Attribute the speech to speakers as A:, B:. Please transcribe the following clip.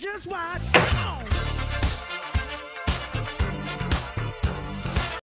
A: just watch.